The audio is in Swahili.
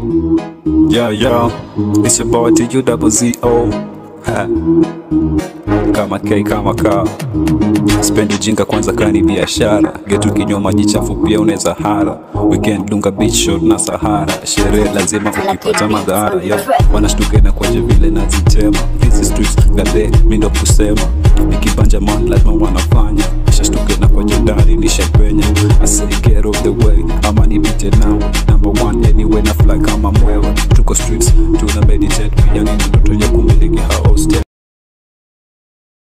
Yo, yo, it's your boy TU double Z O. Kama K kama K. Spendi jinga kwanza kani biashara. Getu kinywa maji chafu pia unaweza hara. Weekend dunga beach short na Sahara. Sherehe lazima ukipata madhara. Yo, wanashtuka na kwaje vile nazitema. Hizi streets gade mi ndo kusema. nikipanja man lazima wanafanya. Shashtuke na kwaje ndani nishapenya. Off the way. Ama nipite nao Number on anywhere na flag kama mwewe, tuko streets tunameditate, vijana ni ndoto ya